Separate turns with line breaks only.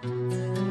Life